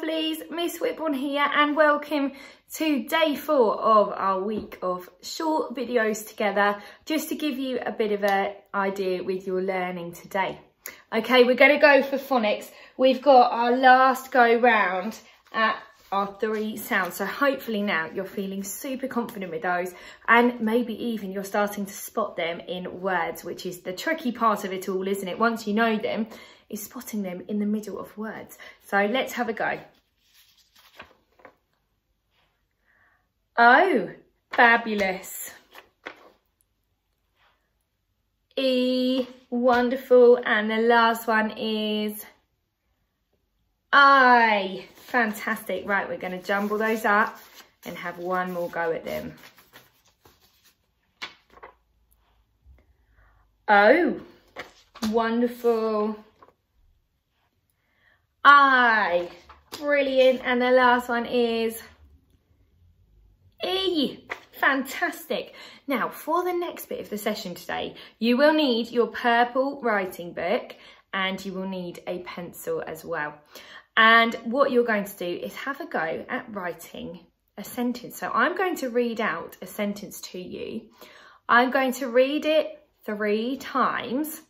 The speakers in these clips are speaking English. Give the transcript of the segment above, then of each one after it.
lovelies, Miss Whitbourne here and welcome to day four of our week of short videos together just to give you a bit of an idea with your learning today. Okay, we're going to go for phonics. We've got our last go round at our three sounds. So hopefully now you're feeling super confident with those and maybe even you're starting to spot them in words, which is the tricky part of it all, isn't it? Once you know them, is spotting them in the middle of words. So let's have a go. Oh, fabulous. E, wonderful. And the last one is I. Fantastic. Right, we're going to jumble those up and have one more go at them. Oh, wonderful. I. Brilliant. And the last one is E. Fantastic. Now, for the next bit of the session today, you will need your purple writing book and you will need a pencil as well. And what you're going to do is have a go at writing a sentence. So I'm going to read out a sentence to you. I'm going to read it three times.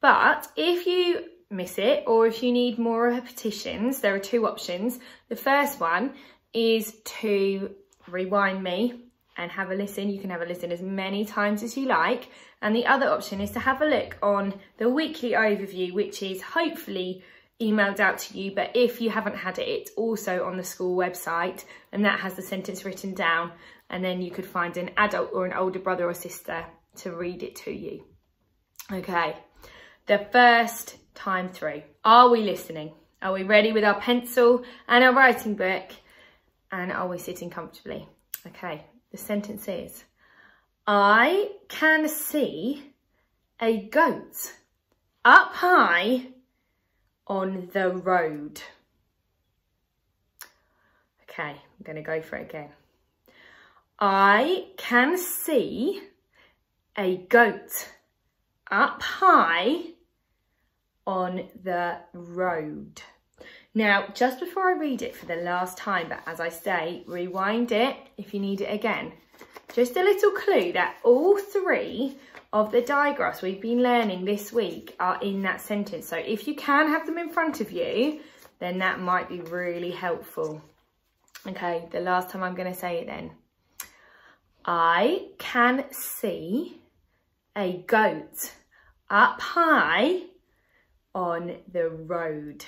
But if you miss it or if you need more repetitions, there are two options. The first one is to rewind me and have a listen. You can have a listen as many times as you like. And the other option is to have a look on the weekly overview, which is hopefully emailed out to you. But if you haven't had it, it's also on the school website and that has the sentence written down. And then you could find an adult or an older brother or sister to read it to you. Okay, the first time through. Are we listening? Are we ready with our pencil and our writing book? And are we sitting comfortably? Okay, the sentence is, I can see a goat up high on the road. Okay, I'm going to go for it again. I can see a goat up high on the road. Now, just before I read it for the last time, but as I say, rewind it if you need it again. Just a little clue that all three of the digraphs we've been learning this week are in that sentence. So if you can have them in front of you, then that might be really helpful. Okay, the last time I'm going to say it then. I can see a goat up high on the road.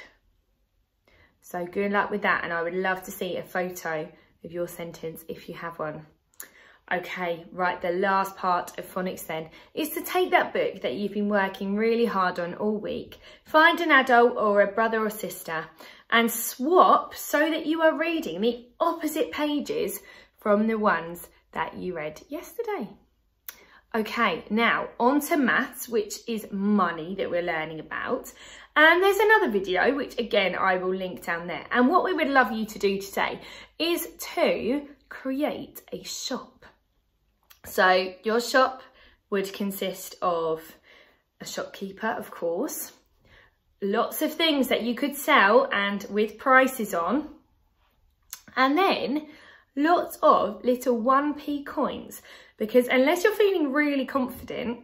So good luck with that. And I would love to see a photo of your sentence if you have one. Okay, right, the last part of phonics then is to take that book that you've been working really hard on all week, find an adult or a brother or sister and swap so that you are reading the opposite pages from the ones that you read yesterday. Okay, now on to maths, which is money that we're learning about. And there's another video, which again, I will link down there. And what we would love you to do today is to create a shop. So your shop would consist of a shopkeeper, of course, lots of things that you could sell and with prices on, and then lots of little 1p coins because unless you're feeling really confident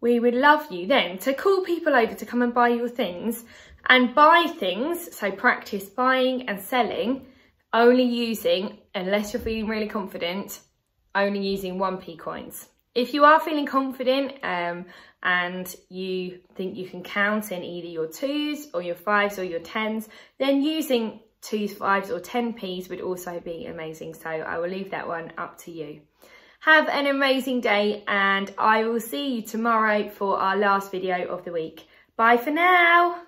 we would love you then to call people over to come and buy your things and buy things, so practice buying and selling, only using, unless you're feeling really confident, only using 1p coins. If you are feeling confident um, and you think you can count in either your twos or your fives or your tens, then using twos, fives or 10p's would also be amazing. So I will leave that one up to you. Have an amazing day and I will see you tomorrow for our last video of the week. Bye for now.